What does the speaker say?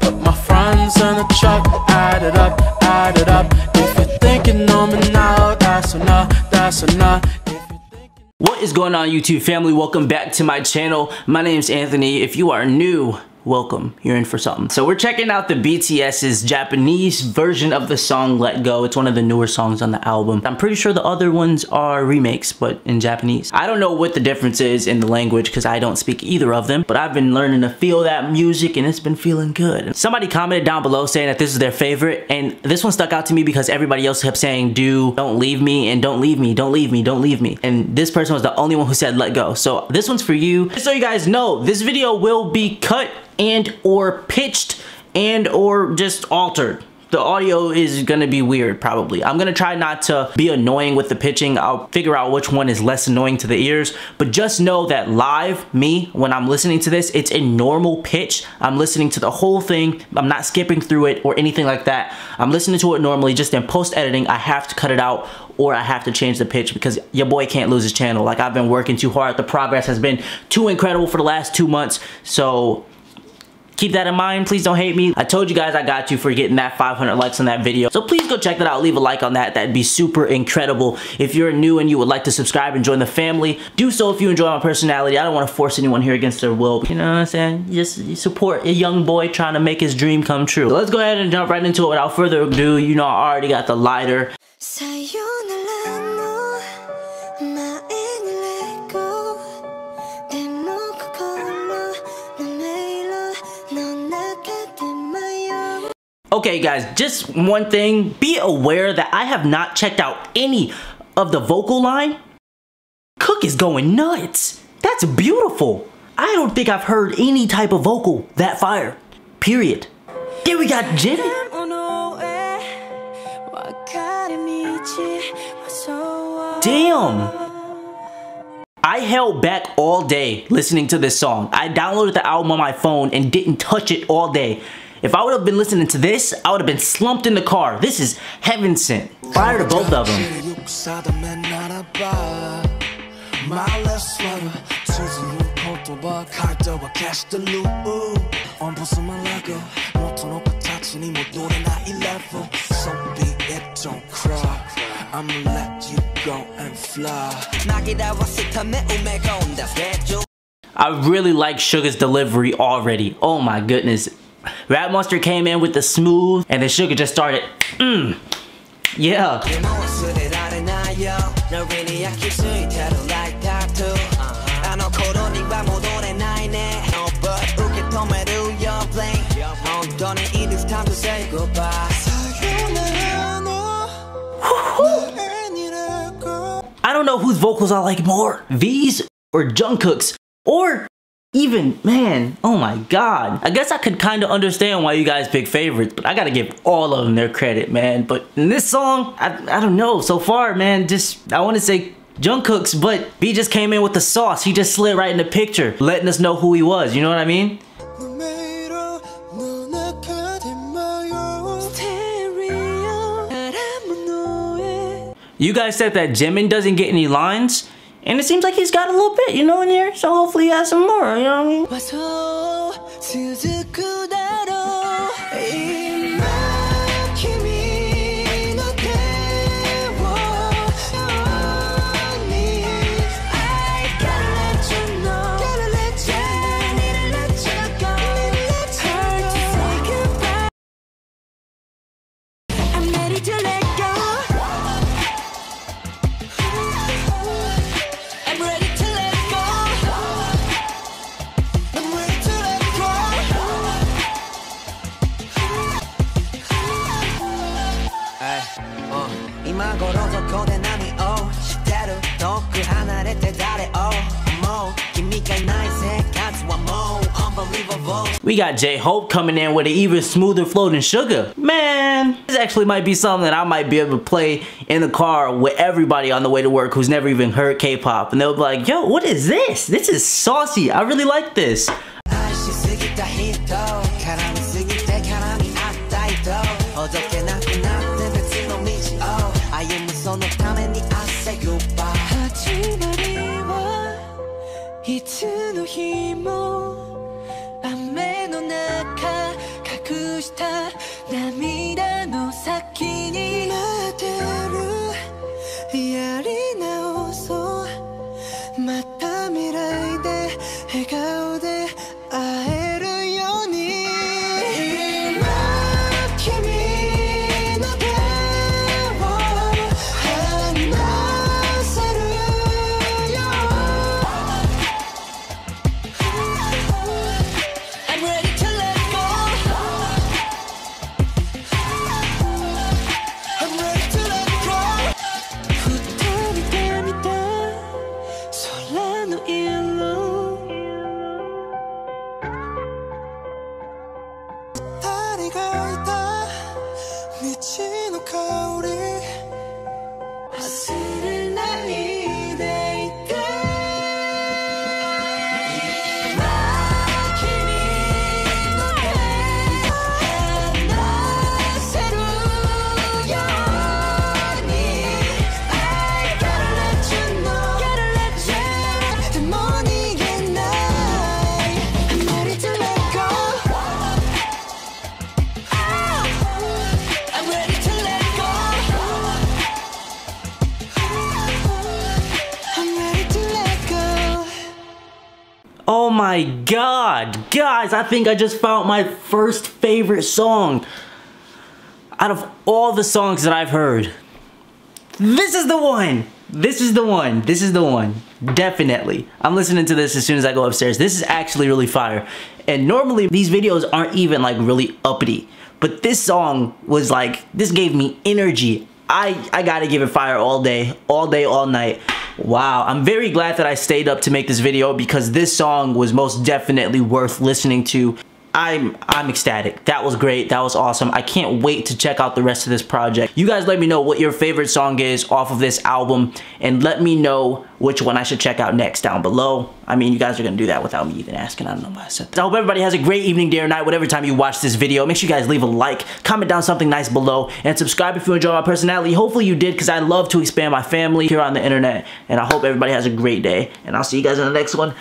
Put my friends in the truck, add it up, add it up. If you're thinking that's enough, that's enough. What is going on YouTube family? Welcome back to my channel. My name is Anthony. If you are new, welcome. You're in for something. So we're checking out the BTS's Japanese version of the song Let Go. It's one of the newer songs on the album. I'm pretty sure the other ones are remakes, but in Japanese. I don't know what the difference is in the language because I don't speak either of them, but I've been learning to feel that music and it's been feeling good. Somebody commented down below saying that this is their favorite and this one stuck out to me because everybody else kept saying do, don't leave me, and don't leave me, don't leave me, don't leave me. And this person was the only one who said let go. So this one's for you. Just so you guys know, this video will be cut and or pitched and or just altered the audio is gonna be weird probably. I'm gonna try not to be annoying with the pitching. I'll figure out which one is less annoying to the ears, but just know that live, me, when I'm listening to this, it's in normal pitch. I'm listening to the whole thing. I'm not skipping through it or anything like that. I'm listening to it normally, just in post editing, I have to cut it out or I have to change the pitch because your boy can't lose his channel. Like I've been working too hard. The progress has been too incredible for the last two months. So keep that in mind. Please don't hate me. I told you guys I got you for getting that 500 likes on that video. So please go check that out. Leave a like on that. That'd be super incredible. If you're new and you would like to subscribe and join the family, do so if you enjoy my personality. I don't want to force anyone here against their will. You know what I'm saying? Just support a young boy trying to make his dream come true. So let's go ahead and jump right into it without further ado. You know I already got the lighter. Okay guys, just one thing, be aware that I have not checked out any of the vocal line. Kook is going nuts. That's beautiful. I don't think I've heard any type of vocal that fire. Period. Then we got Jimin. Damn. I held back all day listening to this song. I downloaded the album on my phone and didn't touch it all day. If I would have been listening to this, I would have been slumped in the car. This is heaven sent. Fire to both of them. I really like Suga's delivery already. Oh my goodness. Rap Monster came in with the smooth, and the Suga just started, mmm, yeah. I don't know whose vocals I like more, V's or Jungkook's, or even, man, oh my god. I guess I could kind of understand why you guys pick favorites, but I gotta give all of them their credit, man. But in this song, I, I don't know. So far, man, just, I want to say Jungkook's, but V just came in with the sauce. He just slid right in the picture, letting us know who he was. You know what I mean? You guys said that Jimin doesn't get any lines? And it seems like he's got a little bit, you know, in here. So hopefully he has some more, you know what I We got J-Hope coming in with an even smoother flow than Suga. Man, this actually might be something that I might be able to play in the car with everybody on the way to work who's never even heard K-pop. And they'll be like, yo, what is this? This is saucy. I really like this. り直 の香り。 My god, guys, I think I just found my first favorite song. Out of all the songs that I've heard, this is the one. This is the one. This is the one. Definitely. I'm listening to this as soon as I go upstairs. This is actually really fire. And normally these videos aren't even like really uppity. But this song was like, this gave me energy. I, I gotta give it fire all day, all day, all night. Wow, I'm very glad that I stayed up to make this video because this song was most definitely worth listening to. I'm I'm ecstatic. That was great. That was awesome. I can't wait to check out the rest of this project. You guys let me know what your favorite song is off of this album and let me know which one I should check out next down below. I mean, you guys are gonna do that without me even asking. I don't know why I said that. I hope everybody has a great evening, day or night, whatever time you watch this video. Make sure you guys leave a like, comment down something nice below, and subscribe if you enjoy my personality. Hopefully you did, because I love to expand my family here on the internet. And I hope everybody has a great day. And I'll see you guys in the next one.